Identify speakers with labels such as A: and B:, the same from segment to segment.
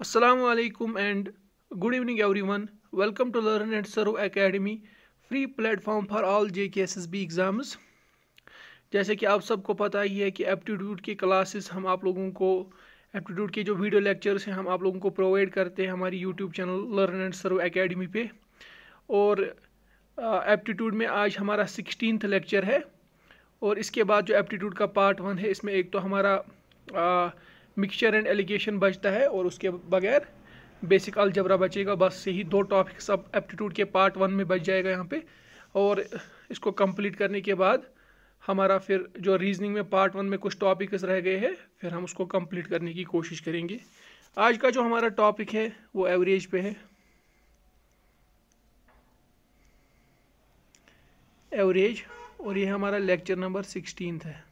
A: Assalamu and good evening everyone. Welcome to Learn and Serve Academy, free platform for all JKSSB exams. जैसे कि आप सबको पता ही है कि एप्टीट्यूड की क्लासेस हम आप लोगों को एप्टीट्यूड के जो वीडियो लेक्चर्स हैं हम आप लोगों को प्रोवाइड करते हैं हमारी YouTube channel learn and serve academy पे और एप्टीट्यूड में आज हमारा सिक्सटीन लेक्चर है और इसके बाद जो एप्टीट्यूड का पार्ट वन है इसमें एक तो हमारा मिक्सचर एंड एलिगेशन बचता है और उसके बगैर बेसिक अलजबरा बचेगा। बस यही दो टॉपिक सब एप्टीट्यूड के पार्ट वन में बच जाएगा यहाँ पे। और इसको कंप्लीट करने के बाद हमारा फिर जो रीजनिंग में पार्ट वन में कुछ टॉपिक्स रह गए हैं, फिर हम उसको कंप्लीट करने की कोशिश करेंगे। आज का जो हमारा टॉपिक है, वो एवरेज पे है। एवरेज और ये हमारा लेक्चर नंबर सिक्सटीन है।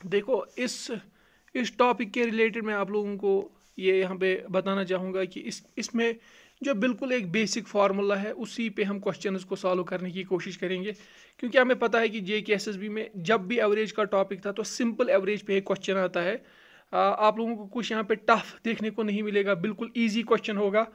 A: देखो, इस इस टॉपिक के रिलेटेड मैं आप लोगों को ये यहाँ पे बताना चाहूँगा कि इस, इसमें जो बिल्कुल एक बेसिक फार्मूला है, उसी पे हम क्वेश्चन को सॉल्व करने की कोशिश करेंगे। क्योंकि हमें पता है कि जे के एस एस बी में जब भी एवरेज का टॉपिक था तो सिंपल एवरेज पे एक क्वेश्चन आता है। आप लोगों को कुछ यहाँ पे टफ देखने को नहीं मिलेगा, बिल्कुल ईजी क्वेश्चन होगा।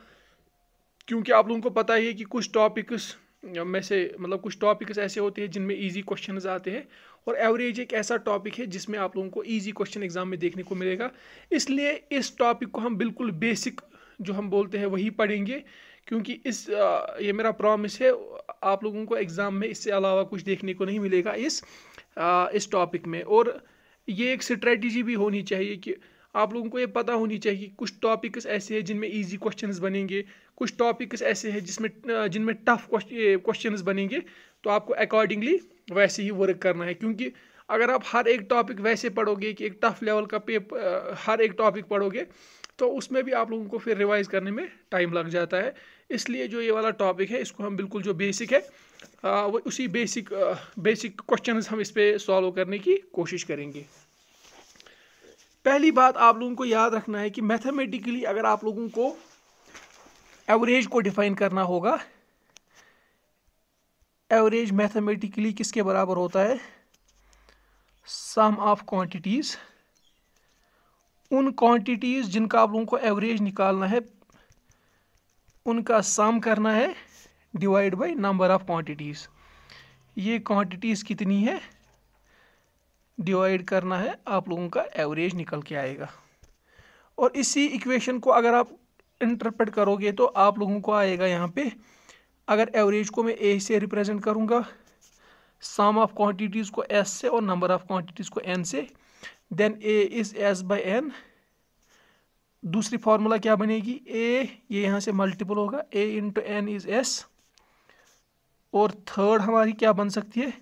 A: क्योंकि आप लोगों को पता ही है कि कुछ टॉपिक्स में से मतलब कुछ टॉपिक्स ऐसे होते हैं जिनमें ईजी क्वेश्चन आते हैं। और एवरेज एक ऐसा टॉपिक है जिसमें आप लोगों को इजी क्वेश्चन एग्ज़ाम में देखने को मिलेगा। इसलिए इस टॉपिक को हम बिल्कुल बेसिक जो हम बोलते हैं वही पढ़ेंगे, क्योंकि इस ये मेरा प्रॉमिस है, आप लोगों को एग्ज़ाम में इससे अलावा कुछ देखने को नहीं मिलेगा इस इस टॉपिक में। और ये एक स्ट्रेटजी भी होनी चाहिए कि आप लोगों को ये पता होनी चाहिए कि कुछ टॉपिक्स ऐसे हैं जिनमें इजी क्वेश्चंस बनेंगे कुछ टॉपिक्स ऐसे हैं जिसमें जिनमें टफ क्वेश्चंस बनेंगे तो आपको अकॉर्डिंगली वैसे ही वर्क करना है। क्योंकि अगर आप हर एक टॉपिक वैसे पढ़ोगे कि एक टफ लेवल का पेपर हर एक टॉपिक पढ़ोगे तो उसमें भी आप लोगों को फिर रिवाइज करने में टाइम लग जाता है। इसलिए जो ये वाला टॉपिक है, इसको हम बिल्कुल जो बेसिक है वो उसी बेसिक बेसिक क्वेश्चन हम इस पर सॉल्व करने की कोशिश करेंगे। पहली बात आप लोगों को याद रखना है कि मैथमेटिकली अगर आप लोगों को एवरेज को डिफाइन करना होगा। एवरेज मैथमेटिकली किसके बराबर होता है? Sum of quantities. उन क्वांटिटीज़ जिनका आप लोगों को एवरेज निकालना है, उनका सम करना है, divide by number of quantities. ये क्वांटिटीज़ कितनी है? डिवाइड करना है, आप लोगों का एवरेज निकल के आएगा। और इसी इक्वेशन को अगर आप इंटरप्रेट करोगे तो आप लोगों को आएगा यहाँ पे। अगर एवरेज को मैं ए से रिप्रेजेंट करूँगा सम ऑफ़ क्वांटिटीज़ को एस से और नंबर ऑफ़ क्वांटिटीज़ को एन से then A is S by N दूसरी फार्मूला क्या बनेगी? ए ये यहाँ से मल्टीपल होगा। A into N is S और थर्ड हमारी क्या बन सकती है?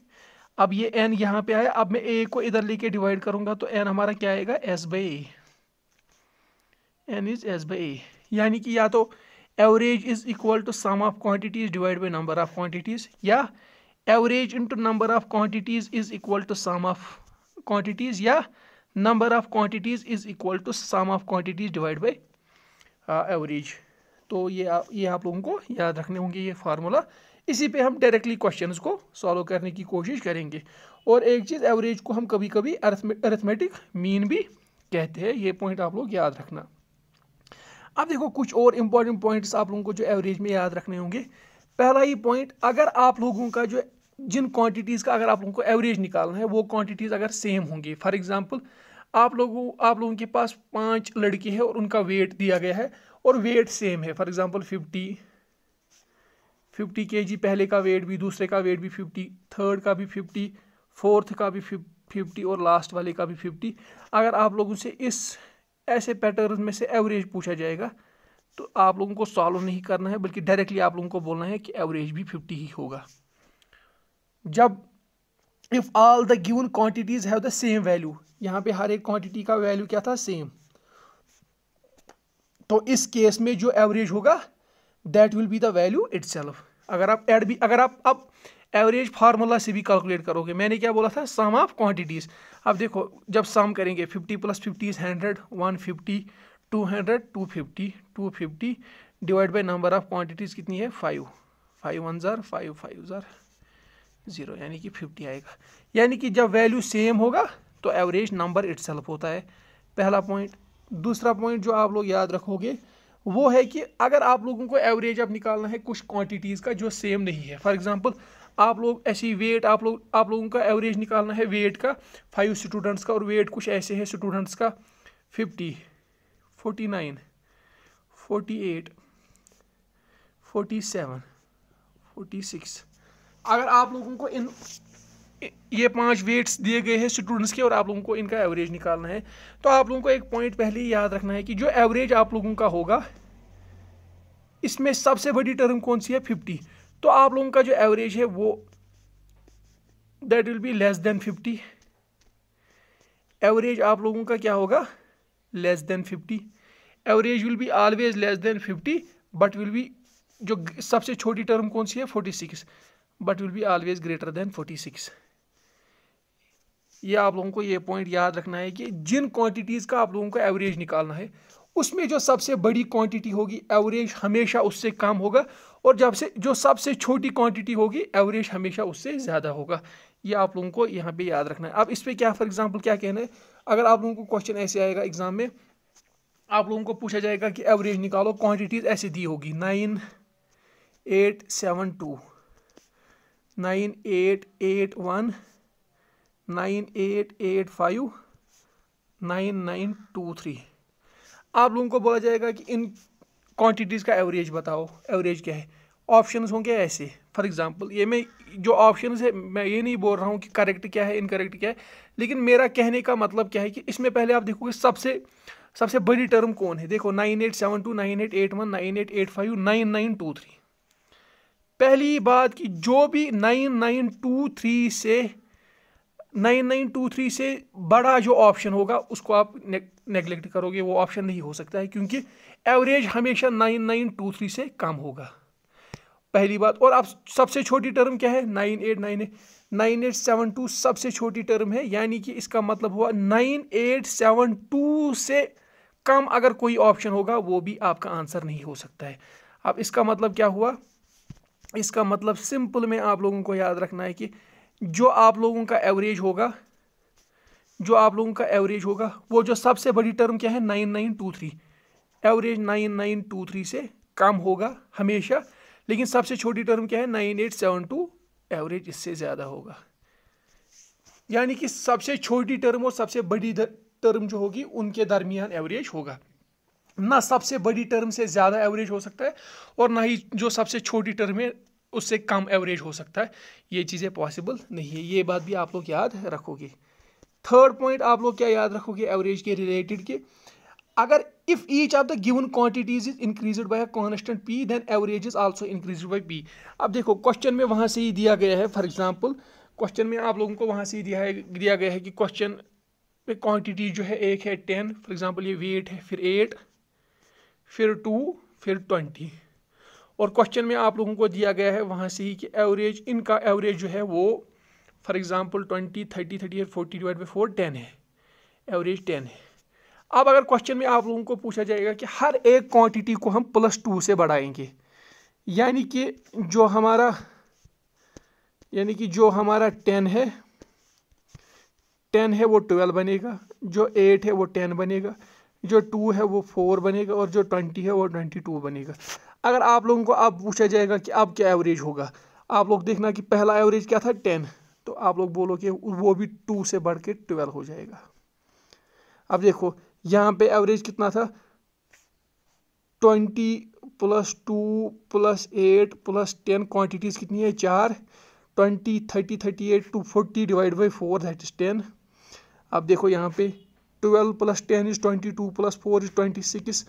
A: अब ये एन यहाँ पे आया। अब मैं ए को इधर लेके डिवाइड करूँगा तो एन हमारा क्या आएगा? S by N is S by A यानी कि या तो average is equal to sum of quantities divide by number of quantities या average into number of quantities is equal to sum of quantities या number of quantities is equal to sum of quantities divide by average तो ये ये आप लोगों को याद रखने होंगे ये फार्मूला इसी पे हम डायरेक्टली क्वेश्चंस को सॉल्व करने की कोशिश करेंगे। और एक चीज़ एवरेज को हम कभी कभी अर्थमेटिक मीन भी कहते हैं, ये पॉइंट आप लोग याद रखना। अब देखो, कुछ और इम्पोर्टेंट पॉइंट्स आप लोगों को जो एवरेज में याद रखने होंगे। पहला ही पॉइंट अगर आप लोगों का जो जिन क्वांटिटीज़ का अगर आप लोगों को एवरेज निकालना है, वो क्वांटिटीज़ अगर सेम होंगी। फॉर एग्जांपल आप लोगों आप लोगों के पास पाँच लड़के हैं और उनका वेट दिया गया है और वेट सेम है। For example fifty fifty K G पहले का वेट भी, दूसरे का वेट भी फिफ्टी थर्ड का भी फिफ्टी फोर्थ का भी फिफ्टी और लास्ट वाले का भी फिफ्टी अगर आप लोगों से इस ऐसे पैटर्न में से एवरेज पूछा जाएगा। तो आप लोगों को सॉल्व नहीं करना है, बल्कि डायरेक्टली आप लोगों को बोलना है कि एवरेज भी फिफ्टी ही होगा। जब if all the given quantities have the same value यहाँ पे हर एक क्वांटिटी का वैल्यू क्या था? सेम तो इस केस में जो एवरेज होगा that will be the value it अगर आप एड भी, अगर आप, अब एवरेज फार्मूला से भी कैलकुलेट करोगे। मैंने क्या बोला था? सम ऑफ़ क्वांटिटीज़ अब देखो, जब सम करेंगे fifty plus fifty is hundred one fifty two hundred two fifty two fifty divide by number of quantities कितनी है? फाइव फाइव वन ज़ार फाइव फाइव ज़ार ज़ीरो यानी कि फिफ्टी आएगा। यानी कि जब वैल्यू सेम होगा तो एवरेज नंबर इट होता है। पहला पॉइंट दूसरा पॉइंट जो आप लोग याद रखोगे, वो है कि अगर आप लोगों को एवरेज अब निकालना है कुछ क्वांटिटीज़ का जो सेम नहीं है। फॉर एग्जांपल आप लोग ऐसी वेट आप लोग, आप लोगों का एवरेज निकालना है वेट का फाइव स्टूडेंट्स का और वेट कुछ ऐसे है स्टूडेंट्स का fifty forty nine forty eight forty seven forty six अगर आप लोगों को इन, ये पाँच वेट्स दिए गए हैं स्टूडेंट्स के और आप लोगों को इनका एवरेज निकालना है तो आप लोगों को एक पॉइंट पहले ही याद रखना है कि जो एवरेज आप लोगों का होगा, इसमें सबसे बड़ी टर्म कौन सी है? फिफ्टी तो आप लोगों का जो एवरेज है वो that will be less than fifty average आप लोगों का क्या होगा? Less than fifty average will be always less than fifty but will be जो सबसे छोटी टर्म कौन सी है? Forty six but will be always greater than forty six ये आप लोगों को ये पॉइंट याद रखना है कि जिन क्वांटिटीज़ का आप लोगों को एवरेज निकालना है, उसमें जो सबसे बड़ी क्वांटिटी होगी एवरेज हमेशा उससे कम होगा और जब से, जो सबसे छोटी क्वांटिटी होगी एवरेज हमेशा उससे ज़्यादा होगा। ये आप लोगों को यहाँ पे याद रखना है। अब इस पर क्या फॉर एग्जांपल क्या कहना है? अगर आप लोगों को क्वेश्चन ऐसे आएगा एग्ज़ाम में, आप लोगों को पूछा जाएगा कि एवरेज निकालो क्वांटिटीज़ ऐसे दी होगी। Nine eight seven two nine eight eight one nine eight eight five nine nine two three आप लोगों को बोला जाएगा कि इन क्वांटिटीज़ का एवरेज बताओ एवरेज क्या है? ऑप्शंस होंगे ऐसे। फॉर एग्जांपल ये मैं, जो ऑप्शंस है, मैं ये नहीं बोल रहा हूँ कि करेक्ट क्या है इनकरेक्ट क्या है, लेकिन मेरा कहने का मतलब क्या है कि इसमें पहले आप देखोगे सबसे सबसे बड़ी टर्म कौन है? देखो nine eight seven two nine eight eight one nine eight eight five nine nine two three पहली बात कि जो भी नाइन नाइन टू थ्री से नाइन नाइन टू थ्री से बड़ा जो ऑप्शन होगा, उसको आप नेग्लेक्ट करोगे, वो ऑप्शन नहीं हो सकता है, क्योंकि एवरेज हमेशा नाइन नाइन टू थ्री से कम होगा। पहली बात, और अब सबसे छोटी टर्म क्या है? Nine eight nine eight. Nine eight, seven two सबसे छोटी टर्म है, यानी कि इसका मतलब हुआ नाइन एट, सेवन टू से कम अगर कोई ऑप्शन होगा, वो भी आपका आंसर नहीं हो सकता है। अब इसका मतलब क्या हुआ? इसका मतलब सिंपल में आप लोगों को याद रखना है कि जो आप लोगों का एवरेज होगा, जो आप लोगों का एवरेज होगा, वो जो सबसे बड़ी टर्म क्या है? Nine nine two three average nine nine two three से कम होगा हमेशा, लेकिन सबसे छोटी टर्म क्या है? Nine eight seven two average इससे ज़्यादा होगा। यानी कि सबसे छोटी टर्म और सबसे बड़ी टर्म जो होगी, उनके दरमियान एवरेज होगा। ना सबसे बड़ी टर्म से ज़्यादा एवरेज हो सकता है, और ना ही जो सबसे छोटी टर्म है उससे कम एवरेज हो सकता है। ये चीज़ें पॉसिबल नहीं है। ये बात भी आप लोग याद रखोगे। थर्ड पॉइंट आप लोग क्या याद रखोगे एवरेज के रिलेटेड के? अगर if each of the given quantities is increased by a constant P then average is also increased by P अब देखो क्वेश्चन में वहाँ से ही दिया गया है फॉर एग्जांपल क्वेश्चन में आप लोगों को वहाँ से ही दिया है, दिया गया है कि क्वेश्चन में क्वांटिटी जो है, एक है टेन फॉर एग्जांपल ये वेट है, फिर एट फिर टू फिर ट्वेंटी और क्वेश्चन में आप लोगों को दिया गया है वहाँ से ही कि एवरेज इनका एवरेज जो है वो for example twenty thirty thirty eight forty divide by four ten है। एवरेज टेन है। अब अगर क्वेश्चन में आप लोगों को पूछा जाएगा कि हर एक क्वांटिटी को हम प्लस टू से बढ़ाएँगे, यानी कि जो हमारा, यानी कि जो हमारा टेन है टेन है वो ट्वेल्व बनेगा, जो एट है वो टेन बनेगा, जो टू है वो फोर बनेगा, और जो ट्वेंटी है वो ट्वेंटी टू बनेगा। अगर आप लोगों को अब पूछा जाएगा कि अब क्या एवरेज होगा? आप लोग देखना कि पहला एवरेज क्या था? टेन। तो आप लोग बोलो कि वो भी टू से बढ़ के ट्वेल्व हो जाएगा। अब देखो, यहाँ पे एवरेज कितना था? Twenty plus two plus eight plus ten quantities कितनी है? चार। Twenty, thirty thirty eight, two forty divide by four that is ten. अब देखो यहाँ पे twelve plus ten is twenty two plus four is twenty six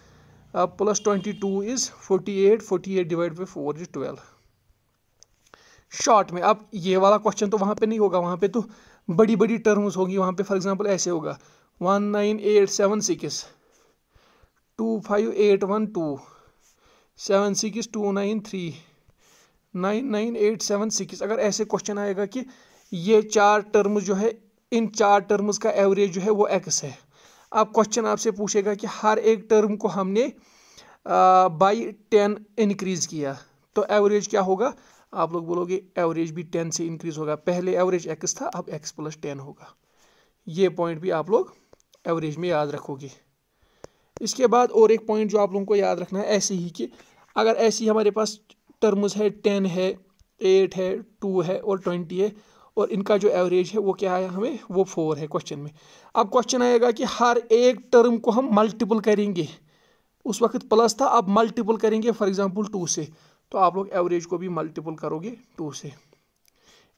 A: plus twenty two is forty eight forty eight divide by four is twelve short में, अब ये वाला question तो वहाँ पे नहीं होगा, वहाँ पे तो बड़ी बड़ी टर्म्स होगी, वहाँ पे फॉर एग्जांपल ऐसे होगा। One nine eight seven six two five eight one two seven six two nine three nine nine eight seven six अगर ऐसे क्वेश्चन आएगा कि ये चार टर्म्स जो है, इन चार टर्म्स का एवरेज जो है वो एक्स है। अब क्वेश्चन आपसे पूछेगा कि हर एक टर्म को हमने बाई टेन इंक्रीज किया। तो एवरेज क्या होगा? आप लोग बोलोगे एवरेज भी टेन से इंक्रीज होगा। पहले एवरेज एक्स था, अब एक्स प्लस टेन होगा। ये पॉइंट भी आप लोग एवरेज में याद रखोगे। इसके बाद और एक पॉइंट जो आप लोगों को याद रखना है, ऐसे ही कि अगर ऐसी हमारे पास टर्म्स है टेन है एट है टू है और ट्वेंटी है और इनका जो एवरेज है वो क्या है हमें? वो फोर है क्वेश्चन में। अब क्वेश्चन आएगा कि हर एक टर्म को हम मल्टीपल करेंगे। उस वक्त प्लस था, अब मल्टीपल करेंगे फॉर एग्जांपल टू से। तो आप लोग एवरेज को भी मल्टीपल करोगे टू से।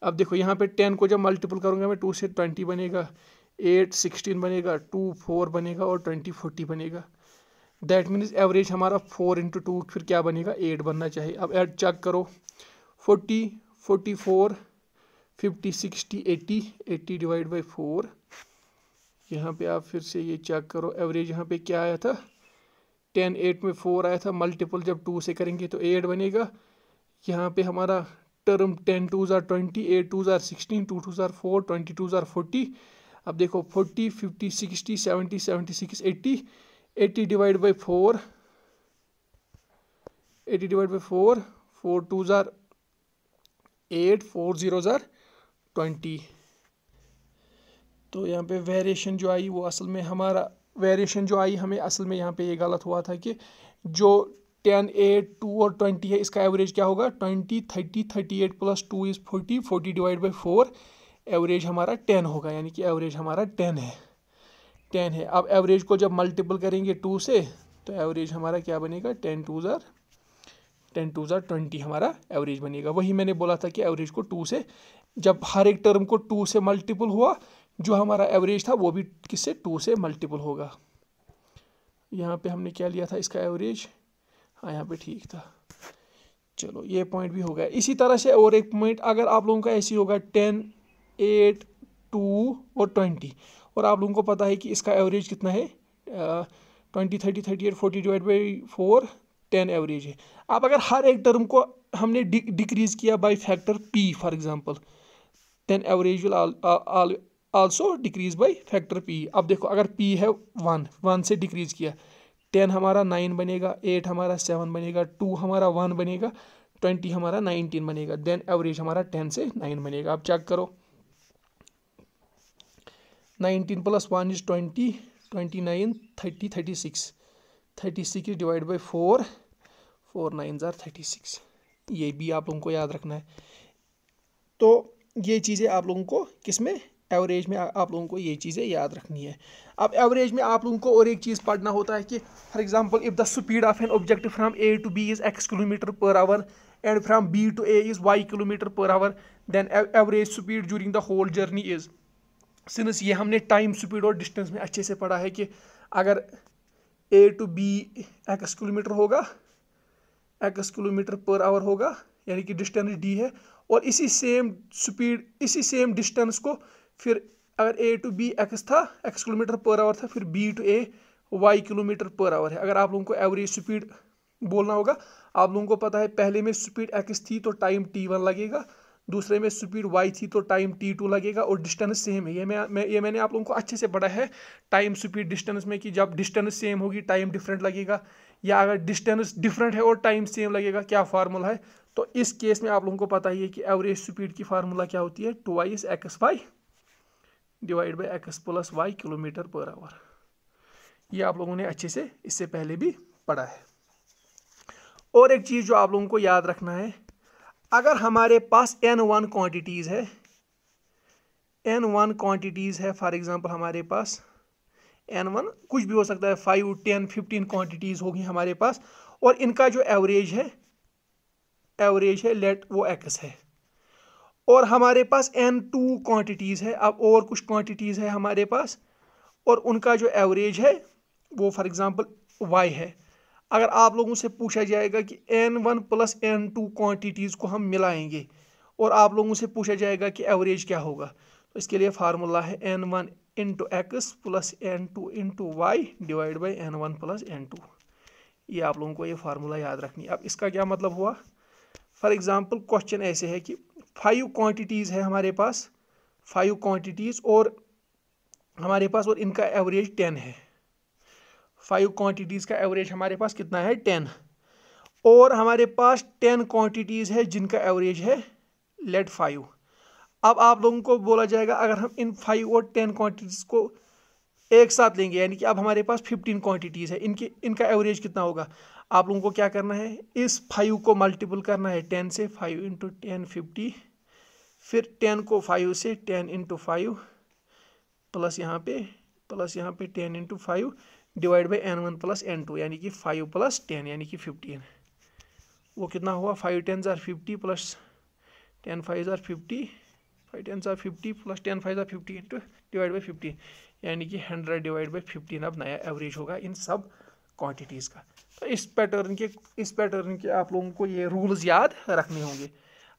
A: अब देखो, यहाँ पे टेन को जब मल्टीपल करूँगा मैं टू से ट्वेंटी बनेगा। एट सिक्सटीन बनेगा टू फोर बनेगा और ट्वेंटी फोर्टी बनेगा। दैट मीन्स एवरेज हमारा फोर इंटू टू फिर क्या बनेगा? एट बनना चाहिए। अब एड चेक करो। Forty forty four fifty sixty eighty eighty divide by four यहाँ पे आप फिर से ये चेक करो एवरेज यहाँ पे क्या आया था? टेन एट में फोर आया था मल्टीपल जब टू से करेंगे तो एट बनेगा। यहाँ पे हमारा term ten two are twenty eight two are sixteen two two are four twenty two are forty अब देखो forty fifty sixty seventy seventy six eighty eighty divide by four eighty divide by four four two are eight four zero are twenty तो यहाँ पे variation जो आई, वो असल में हमारा वेरिएशन जो आई, हमें असल में यहाँ पे ये गलत हुआ था कि जो टेन एट टू और ट्वेंटी है, इसका एवरेज क्या होगा? Twenty thirty thirty eight plus two is forty forty divide by four average हमारा टेन होगा, यानी कि एवरेज हमारा टेन है। टेन है। अब एवरेज को जब मल्टीपल करेंगे टू से तो एवरेज हमारा क्या बनेगा? Ten two are ten two are twenty हमारा एवरेज बनेगा। वही मैंने बोला था कि एवरेज को टू से जब हर एक टर्म को टू से मल्टीपल हुआ, जो हमारा एवरेज था, वो भी किससे? टू से मल्टीपल होगा। यहाँ पे हमने क्या लिया था? इसका एवरेज। हाँ यहाँ पे ठीक था। चलो, ये पॉइंट भी हो गया। इसी तरह से और एक पॉइंट अगर आप लोगों का ऐसी होगा टेन एट टू और ट्वेंटी और आप लोगों को पता है कि इसका एवरेज कितना है? Twenty thirty thirty eight forty divide by four ten average है। अब अगर हर एक टर्म को हमने डिक्रीज किया by factor P for example then average will also decrease by factor P अब देखो, अगर पी है वन वन से डिक्रीज किया टेन हमारा नाइन बनेगा एट हमारा सेवन बनेगा टू हमारा वन बनेगा ट्वेंटी हमारा नाइनटीन बनेगा देन एवरेज हमारा टेन से नाइन बनेगा। अब चेक करो। Nineteen plus one is twenty twenty nine thirty thirty six thirty six divide by four four nine are thirty six ये भी आप लोगों को याद रखना है। तो ये चीज़ें आप लोगों को किसमें? एवरेज में आप लोगों को ये चीज़ें याद रखनी है। अब एवरेज में आप लोगों को और एक चीज़ पढ़ना होता है कि for example if the speed of an object from A to B is X kilometre per hour and from B to A is Y kilometre per hour then average speed during the whole journey is since ये हमने time speed और distance में अच्छे से पढ़ा है कि अगर A to B X kilometre होगा एक्स किलोमीटर पर आवर होगा यानी कि डिस्टेंस डी है और इसी सेम स्पीड इसी सेम डिस्टेंस को फिर अगर ए टू बी एक्स था एक्स किलोमीटर पर आवर था फिर B to A Y kilometre per hour है। अगर आप लोगों को एवरेज स्पीड बोलना होगा आप लोगों को पता है पहले में स्पीड एक्स थी तो टाइम टी वन लगेगा दूसरे में स्पीड वाई थी तो टाइम टी टू लगेगा और डिस्टेंस सेम है। ये मैं, मैं ये मैंने आप लोगों को अच्छे से पढ़ा है टाइम स्पीड डिस्टेंस में कि जब डिस्टेंस सेम होगी टाइम डिफरेंट लगेगा या अगर डिस्टेंस डिफरेंट है और टाइम सेम लगेगा क्या फार्मूला है? तो इस केस में आप लोगों को पता ही है कि एवरेज स्पीड की फार्मूला क्या होती है? Two Y X Y divide by X plus Y kilometre per hour ये आप लोगों ने अच्छे से इससे पहले भी पढ़ा है। और एक चीज़ जो आप लोगों को याद रखना है, अगर हमारे पास एन वन क्वान्टिटीज़ है एन वन क्वांटिटीज़ है फॉर एग्जांपल हमारे पास एन वन कुछ भी हो सकता है फाइव टेन फिफ्टीन क्वान्टिटीज़ होगी हमारे पास, और इनका जो एवरेज है एवरेज है लेट वो एक्स है। और हमारे पास एन टू क्वांटिटीज़ है, अब और कुछ क्वांटिटीज़ है हमारे पास, और उनका जो एवरेज है, वो फॉर एग्जांपल वाई है। अगर आप लोगों से पूछा जाएगा कि N one plus N two quantities को हम मिलाएँगे, और आप लोगों से पूछा जाएगा कि एवरेज क्या होगा तो इसके लिए फार्मूला है N one into X plus N two into Y divide by N one plus N two ये आप लोगों को ये फार्मूला याद रखनी अब इसका क्या मतलब हुआ? फॉर एग्ज़ाम्पल क्वेश्चन ऐसे है कि फाइव क्वांटिटीज़ है हमारे पास फाइव क्वांटिटीज़ और हमारे पास और इनका एवरेज टेन है। फाइव क्वांटिटीज़ का एवरेज हमारे पास कितना है? टेन और हमारे पास टेन क्वांटिटीज़ है जिनका एवरेज है लेट फाइव अब आप लोगों को बोला जाएगा, अगर हम इन फाइव और टेन क्वांटिटीज़ को एक साथ लेंगे, यानी कि अब हमारे पास फिफ्टीन क्वांटिटीज़ है, इनके, इनका एवरेज कितना होगा? आप लोगों को क्या करना है? इस फाइव को मल्टीपल करना है टेन से फाइव इंटू टेन फिफ्टी फिर टेन को फाइव से टेन इंटू फाइव प्लस यहाँ पे प्लस यहाँ पे ten into five divide by N one plus N two यानी कि फाइव प्लस टेन यानी कि फिफ्टीन वो कितना हुआ? Five ten are fifty plus ten five are fifty five ten are fifty plus ten five are fifty into divide by fifteen यानी कि hundred divide by fifteen अब नया एवरेज होगा इन सब क्वांटिटीज़ का। तो इस पैटर्न के, इस पैटर्न के आप लोगों को ये रूल्स याद रखने होंगे।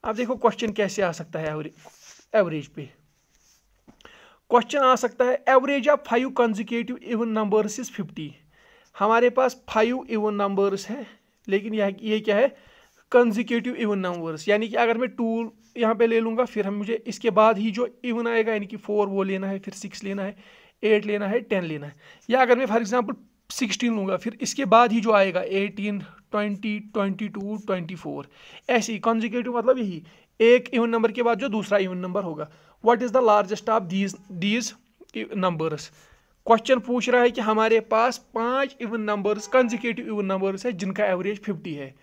A: अब देखो क्वेश्चन कैसे आ सकता है एवरेज पे। क्वेश्चन आ सकता है average of five consecutive even numbers is fifty हमारे पास फाइव इवन नंबर्स है, लेकिन यह, ये क्या है? कंजिकेटिव इवन नंबर्स यानी कि अगर मैं टू यहाँ पे ले लूँगा, फिर हम मुझे इसके बाद ही जो इवन आएगा, यानी कि फोर वो लेना है, फिर सिक्स लेना है एट लेना है टेन लेना है। या अगर मैं फॉर एग्जांपल सिक्सटीन लूँगा, फिर इसके बाद ही जो आएगा eighteen twenty twenty two twenty four ऐसे ही कॉन्जिकेटिव मतलब यही, एक इवन नंबर के बाद जो दूसरा इवन नंबर होगा। What is the largest of these these numbers question पूछ रहा है कि हमारे पास पाँच even numbers consecutive even numbers है, जिनका एवरेज फिफ्टी है।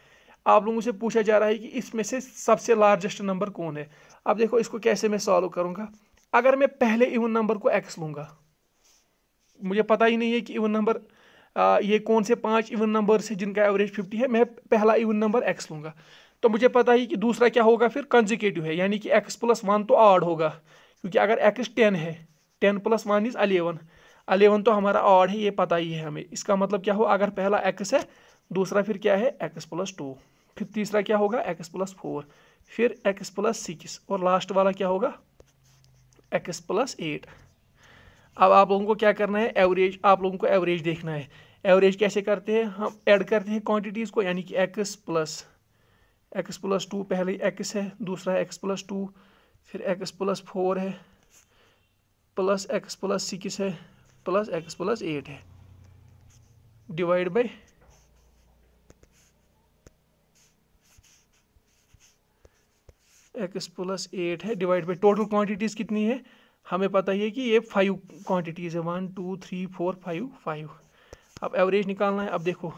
A: आप लोगों से पूछा जा रहा है कि इसमें से सबसे लार्जेस्ट नंबर कौन है? अब देखो, इसको कैसे मैं सॉल्व करूँगा? अगर मैं पहले इवन नंबर को एक्स लूँगा, मुझे पता ही नहीं है कि इवन नंबर ये कौन से पाँच इवन नंबर है जिनका एवरेज फिफ्टी है? मैं पहला इवन नंबर एक्स लूँगा। तो मुझे पता ही कि दूसरा क्या होगा? फिर कंजिकेटिव है, यानी कि एक्स प्लस वन तो आड होगा। क्योंकि अगर एक्स टेन है ten plus one is eleven eleven तो हमारा आड है, ये पता ही है हमें। इसका मतलब क्या हो अगर पहला एक्स है, दूसरा फिर क्या है? एक्स प्लस टू फिर तीसरा क्या होगा? एक्स प्लस फोर फिर एक्स प्लस सिक्स और लास्ट वाला क्या होगा? एक्स प्लस एट अब आप लोगों को क्या करना है? एवरेज आप लोगों को एवरेज देखना है। एवरेज कैसे करते हैं? हम ऐड करते हैं क्वांटिटीज़ को, यानी कि X plus X plus two पहले एक्स है, दूसरा एक्स प्लस टू फिर एक्स प्लस फोर है प्लस एक्स प्लस सिक्स है प्लस एक्स प्लस एट है। Divide by X plus eight है डिवाइड बाई टोटल क्वांटिटीज़ कितनी है? हमें पता ही है कि ये फाइव क्वांटिटीज़ है one two three four five five अब एवरेज निकालना है, अब देखो।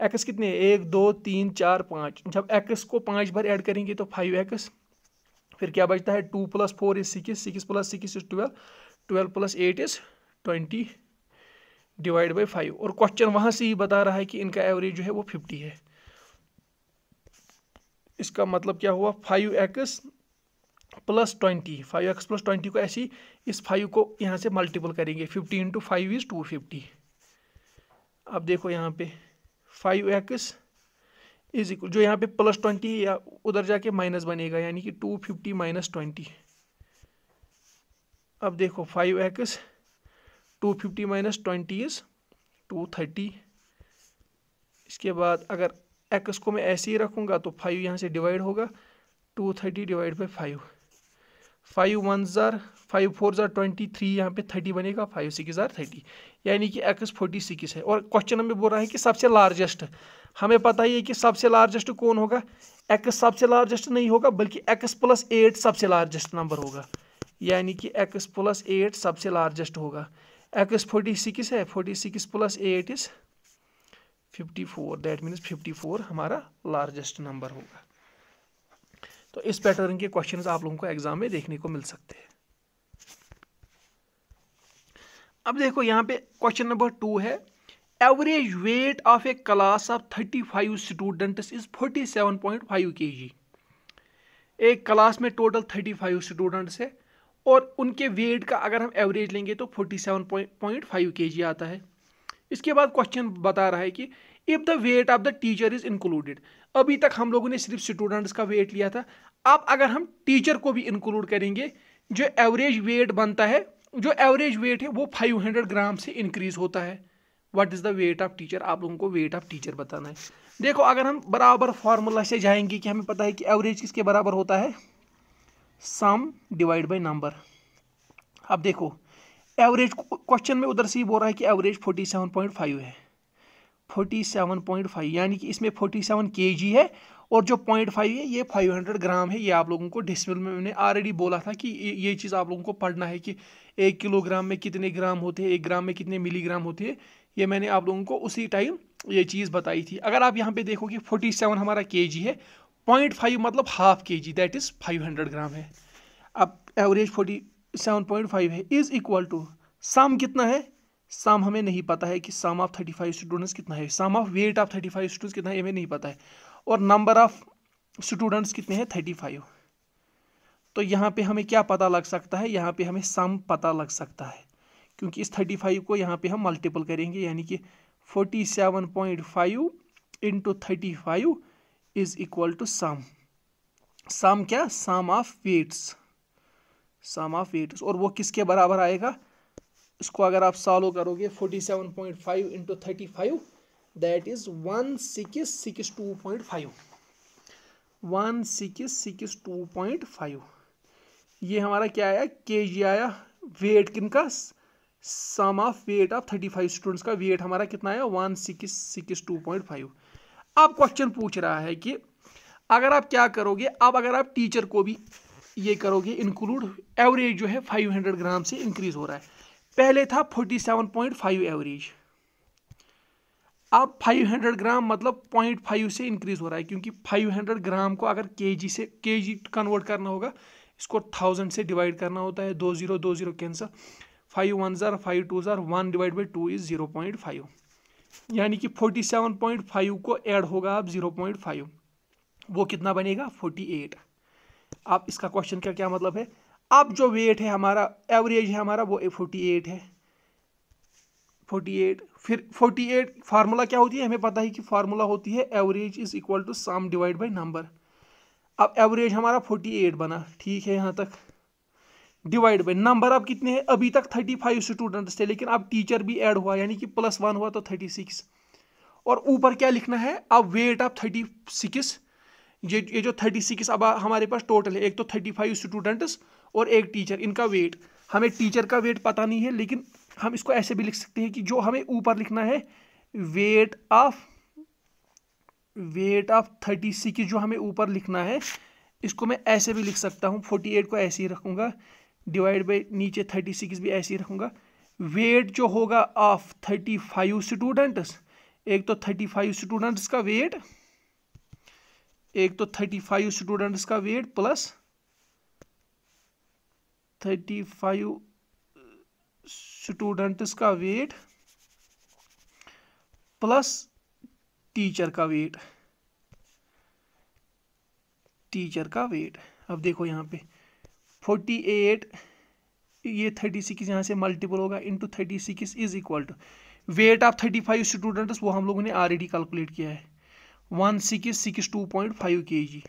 A: एक्स कितने है? एक, दो, तीन, चार, पाँच। जब एक्स को पाँच बार ऐड करेंगे तो फाइव एक्स फिर क्या बचता है? Two plus four is six six plus six is twelve twelve plus eight is twenty divide by five और क्वेश्चन वहाँ से ही बता रहा है कि इनका एवरेज जो है वो फिफ्टी है। इसका मतलब क्या हुआ? Five X plus twenty five X plus twenty को ऐसी इस फाइव को यहाँ से मल्टीपल करेंगे। Fifty into five is two fifty अब देखो यहाँ पे फाइव एक्स इज़ इक्वल जो यहाँ पे प्लस ट्वेंटी या उधर जाके माइनस बनेगा, यानी कि टू फिफ्टी माइनस ट्वेंटी अब देखो five X two fifty minus twenty is two thirty इसके बाद अगर एक्स को मैं ऐसे ही रखूँगा तो फाइव यहाँ से डिवाइड होगा two thirty divide by five five one are five four are twenty three, यहाँ पे थर्टी बनेगा, फाइव सिक्स ज़ार थर्टी। यानी कि एक्स फोर्टी सिक्स है। और क्वेश्चन हमें बोल रहा है कि सबसे लार्जेस्ट, हमें पता ही है कि सबसे लार्जेस्ट कौन होगा? एक्स सबसे लार्जेस्ट नहीं होगा, बल्कि एक्स प्लस एट सबसे लार्जेस्ट नंबर होगा। यानी कि एक्स प्लस एट सबसे लार्जेस्ट होगा। एक्स फोर्टी सिक्स है, forty six plus eight is fifty four. That means fifty four हमारा लार्जेस्ट नंबर होगा। तो इस पैटर्न के क्वेश्चंस आप लोगों को एग्ज़ाम में देखने को मिल सकते हैं। अब देखो यहाँ पे क्वेश्चन नंबर टू है। Average weight of a class of thirty five students is forty seven point five K G एक क्लास में टोटल थर्टी फाइव स्टूडेंट्स है और उनके वेट का अगर हम एवरेज लेंगे तो forty seven point five K जी आता है। इसके बाद क्वेश्चन बता रहा है कि if the weight of the teacher is included अभी तक हम लोगों ने सिर्फ़ स्टूडेंट्स का वेट लिया था। अब अगर हम टीचर को भी इंक्लूड करेंगे, जो एवरेज वेट बनता है, जो एवरेज वेट है, वो 500 ग्राम से इंक्रीज होता है। What is the weight of teacher आप लोगों को वेट ऑफ़ टीचर बताना है। देखो, अगर हम बराबर फार्मूला से जाएँगे कि हमें पता है कि एवरेज किसके बराबर होता है सम डिवाइड बाई नंबर अब देखो एवरेज क्वेश्चन में उधर से ही बोल रहा है कि average forty seven point five है। फोर्टी सेवन पॉइंट फाइव, यानी कि इसमें फोर्टी सेवन के जी है और जो पॉइंट फाइव है, ये फाइव हंड्रेड ग्राम है, ये आप लोगों को डिसमिल में मैंने ऑलरेडी बोला था कि ये चीज़ आप लोगों को पढ़ना है कि एक किलोग्राम में कितने ग्राम होते हैं, एक ग्राम में कितने मिलीग्राम होते हैं, ये मैंने आप लोगों को उसी टाइम ये चीज़ बताई थी। अगर आप यहाँ पे देखोगे फोर्टी सेवन हमारा के जी है, पॉइंट फाइव मतलब हाफ़ के G that is five hundred gram है। अब average forty seven point five है इज़ इक्वल टू सम कितना है? सम हमें नहीं पता है कि sum of thirty five students कितना है, sum of weight of thirty five students कितना है, हमें नहीं पता है। और नंबर ऑफ़ स्टूडेंट्स कितने हैं थर्टी फाइव तो यहाँ पे हमें क्या पता लग सकता है? यहाँ पे हमें सम पता लग सकता है, क्योंकि इस थर्टी फाइव को यहाँ पे हम मल्टीपल करेंगे, यानी कि forty seven point five into thirty five is equal to sum. Sum क्या? Sum of weights sum of weights और वो किसके बराबर आएगा? इसको अगर आप सॉल्व करोगे forty seven point five into thirty five that is one six six two point five one six six two point five ये हमारा क्या आया? के जी आया। वेट किन का sum of weight of thirty five students का वेट हमारा कितना आया? One six six two point five अब क्वेश्चन पूछ रहा है कि अगर आप क्या करोगे? अब अगर आप टीचर को भी ये करोगे इंक्लूड एवरेज जो है फाइव हंड्रेड ग्राम से इंक्रीज हो रहा है। पहले था forty seven point five average अब फाइव हंड्रेड ग्राम मतलब पॉइंट फाइव से इंक्रीज हो रहा है, क्योंकि फाइव हंड्रेड ग्राम को अगर के जी से के जी कन्वर्ट करना होगा, इसको थाउज़ेंड से डिवाइड करना होता है, दो ज़ीरो दो zero cancel five one are five two are one divide by two is zero point five यानी कि फोर्टी सेवन पॉइंट फाइव को ऐड होगा अब ज़ीरो पॉइंट फाइव वो कितना बनेगा? फोर्टी एट अब इसका क्वेश्चन का क्या मतलब है? अब जो वेट है हमारा एवरेज है हमारा, वो फोर्टी एट है। फोर्टी एट फिर फोर्टी एट फार्मूला क्या होती है? हमें पता है कि फार्मूला होती है average is equal to sum divide by number अब एवरेज हमारा फोर्टी एट बना, ठीक है यहाँ तक। डिवाइड बाई नंबर अब कितने हैं? अभी तक थर्टी फाइव स्टूडेंट्स थे, लेकिन अब टीचर भी ऐड हुआ, यानी कि प्लस वन हुआ तो थर्टी सिक्स और ऊपर क्या लिखना है? अब वेट ऑफ़ थर्टी सिक्स ये ये जो थर्टी सिक्स अब हमारे पास टोटल है, एक तो थर्टी फाइव स्टूडेंट्स और एक टीचर इनका वेट हमें टीचर का वेट पता नहीं है, लेकिन हम इसको ऐसे भी लिख सकते हैं कि जो हमें ऊपर लिखना है weight of weight of thirty six जो हमें ऊपर लिखना है, इसको मैं ऐसे भी लिख सकता हूँ। फोर्टी एट को ऐसे ही रखूँगा डिवाइड बाई नीचे थर्टी सिक्स भी ऐसे ही रखूँगा। वेट जो होगा ऑफ़ थर्टी फाइव स्टूडेंट्स एक तो थर्टी फाइव स्टूडेंट्स का वेट एक तो थर्टी फाइव स्टूडेंट्स का weight plus thirty five students का वेट प्लस टीचर का वेट। टीचर का वेट। अब देखो यहाँ पे फोर्टी एट, ये थर्टी सिक्स यहाँ से मल्टीपल होगा into thirty six is equal to weight of thirty five students वो हम लोगों ने ऑलरेडी कैलकुलेट किया है। One six six two point five K G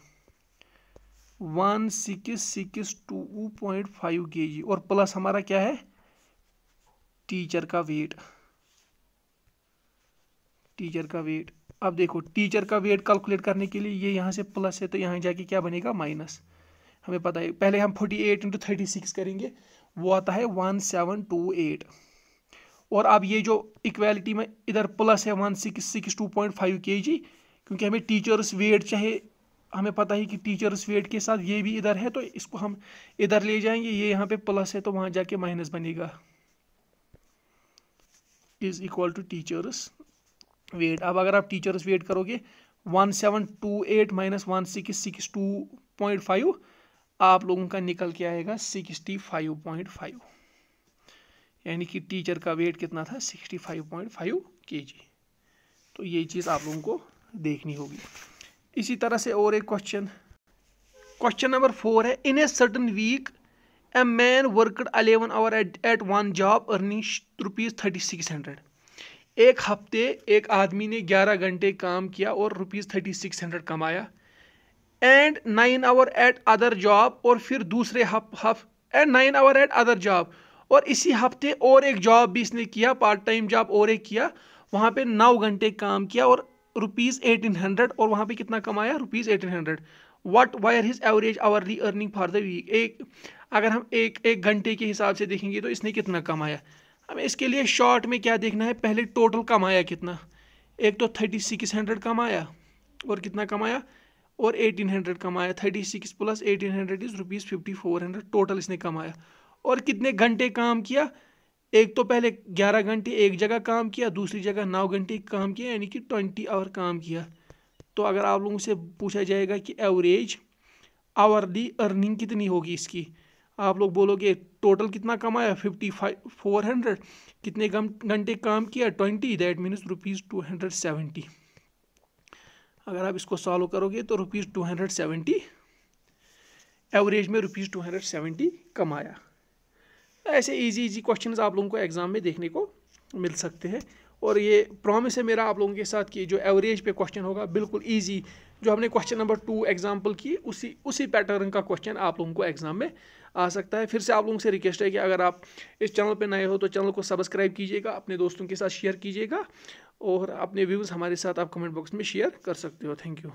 A: one six six two point five K G. और प्लस हमारा क्या है? टीचर का वेट। टीचर का वेट। अब देखो, टीचर का वेट कैलकुलेट करने के लिए ये यहाँ से प्लस है तो यहाँ जाके क्या बनेगा? माइनस। हमें पता है, पहले हम forty eight into thirty six करेंगे, वो आता है वन सेवन टू एट। और अब ये जो इक्वालिटी में इधर प्लस है one six six two point five K G, क्योंकि हमें टीचर्स वेट चाहे हमें पता है कि टीचर्स वेट के साथ ये भी इधर है तो इसको हम इधर ले जाएँगे, ये यहाँ पे प्लस है तो वहाँ जाके माइनस बनेगा। Is equal to teachers weight अब अगर आप टीचर्स वेट करोगे one seven two eight minus one six six two point five आप लोगों का निकल के आएगा सिक्सटी फाइव पॉइंट फाइव यानी कि टीचर का वेट कितना था? Sixty five point five K जी तो ये चीज़ आप लोगों को देखनी होगी। इसी तरह से और एक क्वेश्चन क्वेश्चन नंबर फोर है in a certain week a man worked eleven hour at one job earning rupees thirty six hundred एक हफ़्ते एक आदमी ने ग्यारह घंटे काम किया और रुपीज़ थर्टी सिक्स हंड्रेड कमाया. And nine hour at other job और फिर दूसरे हफ हफ and nine hour at other job और इसी हफ़्ते और एक जॉब भी इसने किया पार्ट टाइम जॉब और एक किया. वहाँ पे नौ घंटे काम किया और रुपीज़ एटीन हंड्रेड और वहाँ पे कितना कमाया? Rupees eighteen hundred what were his average hourly earning for the week एक, अगर हम एक एक घंटे के हिसाब से देखेंगे तो इसने कितना कमाया? हमें इसके लिए शॉर्ट में क्या देखना है? पहले टोटल कमाया कितना? एक तो थर्टी सिक्स हंड्रेड कमाया और कितना कमाया? और एटीन हंड्रेड कमाया। Thirty six plus eighteen hundred is rupees fifty four hundred total इसने कमाया। और कितने घंटे काम किया? एक तो पहले ग्यारह घंटे एक जगह काम किया, दूसरी जगह नौ घंटे काम किया, यानी कि ट्वेंटी आवर काम किया। तो अगर आप लोगों से पूछा जाएगा कि एवरेज आवरली अर्निंग कितनी होगी इसकी, आप लोग बोलोगे, टोटल कितना कमाया? Fifty five, four hundred. कितने घंटे काम किया? Twenty. That means rupees two hundred seventy अगर आप इसको सॉल्व करोगे तो rupees two hundred seventy average में रुपीज़ टू हंड्रेड सेवेंटी कमाया। ऐसे इजी इजी क्वेश्चंस आप लोगों को एग्ज़ाम में देखने को मिल सकते हैं। और ये प्रॉमिस है मेरा आप लोगों के साथ कि जो एवरेज पे क्वेश्चन होगा, बिल्कुल इजी जो हमने क्वेश्चन नंबर टू एग्ज़ाम्पल की, उसी उसी पैटर्न का क्वेश्चन आप लोगों को एग्ज़ाम में आ सकता है। फिर से आप लोगों से रिक्वेस्ट है कि अगर आप इस चैनल पर नए हो तो चैनल को सब्सक्राइब कीजिएगा, अपने दोस्तों के साथ शेयर कीजिएगा, और अपने व्यूज़ हमारे साथ आप कमेंट बॉक्स में शेयर कर सकते हो। Thank you